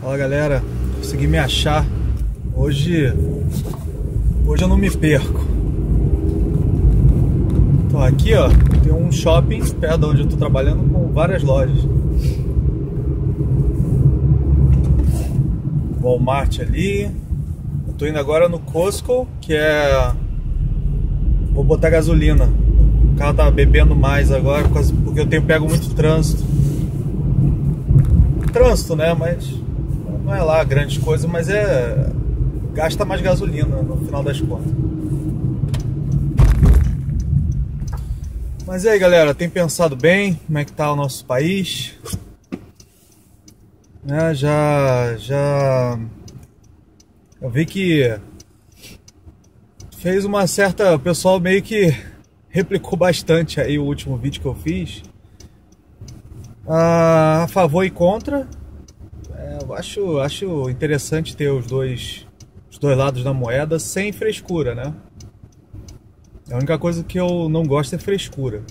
Fala galera, consegui me achar. Hoje, hoje eu não me perco. Tô aqui, ó, tem um shopping perto de onde eu tô trabalhando com várias lojas. Walmart ali. Eu tô indo agora no Costco, que é vou botar gasolina. O carro tá bebendo mais agora porque eu tenho pego muito trânsito. Trânsito, né, mas não é lá grande coisa, mas é. gasta mais gasolina no final das contas. Mas e aí galera, tem pensado bem como é que tá o nosso país? Né, já. já. Eu vi que fez uma certa. O pessoal meio que replicou bastante aí o último vídeo que eu fiz. Ah, a favor e contra eu acho, acho interessante ter os dois, os dois lados da moeda sem frescura, né? A única coisa que eu não gosto é frescura.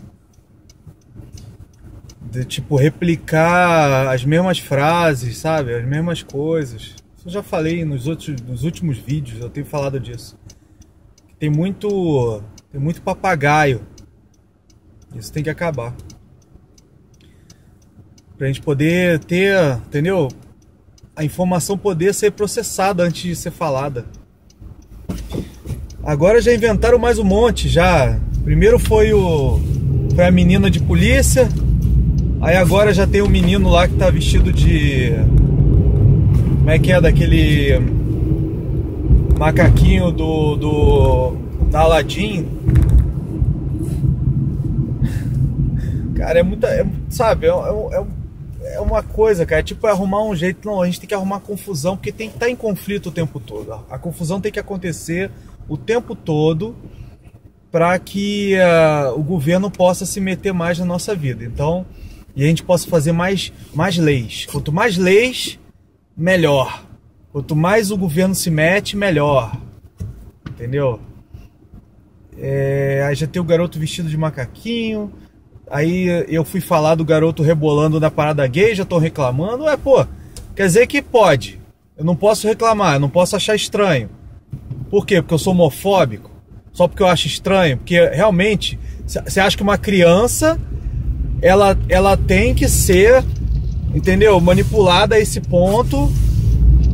De tipo replicar as mesmas frases, sabe? As mesmas coisas. Isso eu já falei nos, outros, nos últimos vídeos, eu tenho falado disso. Tem muito, tem muito papagaio. Isso tem que acabar. Pra gente poder ter, entendeu? A informação poder ser processada antes de ser falada. Agora já inventaram mais um monte já. Primeiro foi o foi a menina de polícia. Aí agora já tem um menino lá que tá vestido de como é que é daquele macaquinho do do da Aladdin. Cara, é muita, é, sabe, é, é, é é uma coisa, cara. É tipo, é arrumar um jeito. Não, a gente tem que arrumar confusão, porque tem que estar tá em conflito o tempo todo. A confusão tem que acontecer o tempo todo para que uh, o governo possa se meter mais na nossa vida. Então, e a gente possa fazer mais, mais leis. Quanto mais leis, melhor. Quanto mais o governo se mete, melhor. Entendeu? É, aí já tem o garoto vestido de macaquinho. Aí eu fui falar do garoto rebolando na parada gay, já estão reclamando. É, pô, quer dizer que pode. Eu não posso reclamar, eu não posso achar estranho. Por quê? Porque eu sou homofóbico? Só porque eu acho estranho? Porque realmente, você acha que uma criança ela, ela tem que ser, entendeu? Manipulada a esse ponto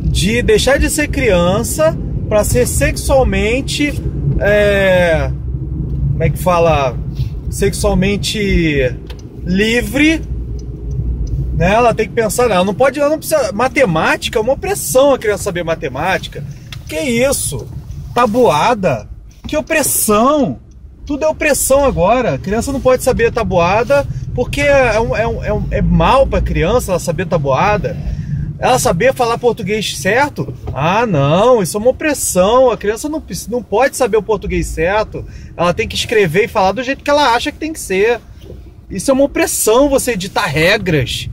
de deixar de ser criança para ser sexualmente. É, como é que fala? Sexualmente livre, né? Ela tem que pensar, ela não pode, ela não precisa. Matemática é uma opressão a criança saber matemática. Que isso? Tabuada? Que opressão? Tudo é opressão agora. A criança não pode saber tabuada porque é, um, é, um, é, um, é mal para criança ela saber tabuada. Ela saber falar português certo? Ah, não, isso é uma opressão. A criança não, não pode saber o português certo. Ela tem que escrever e falar do jeito que ela acha que tem que ser. Isso é uma opressão, você editar regras.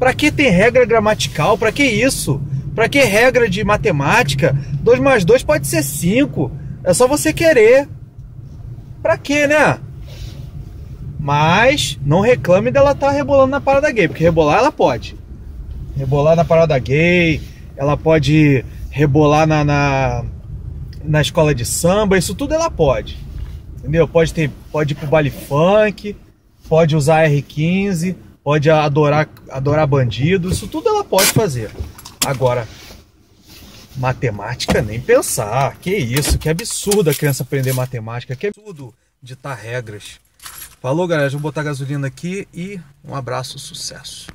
Para que tem regra gramatical? Para que isso? Para que regra de matemática? 2 mais 2 pode ser 5. É só você querer. Para que, né? Mas não reclame dela estar tá rebolando na parada gay, porque rebolar ela pode rebolar na parada gay, ela pode rebolar na, na, na, escola de samba, isso tudo ela pode. Entendeu? Pode, ter, pode ir pro baile funk, pode usar R15, pode adorar, adorar bandido, isso tudo ela pode fazer. Agora, matemática nem pensar. Que isso, que absurdo a criança aprender matemática, que absurdo ditar regras. Falou, galera, vou botar gasolina aqui e um abraço, sucesso.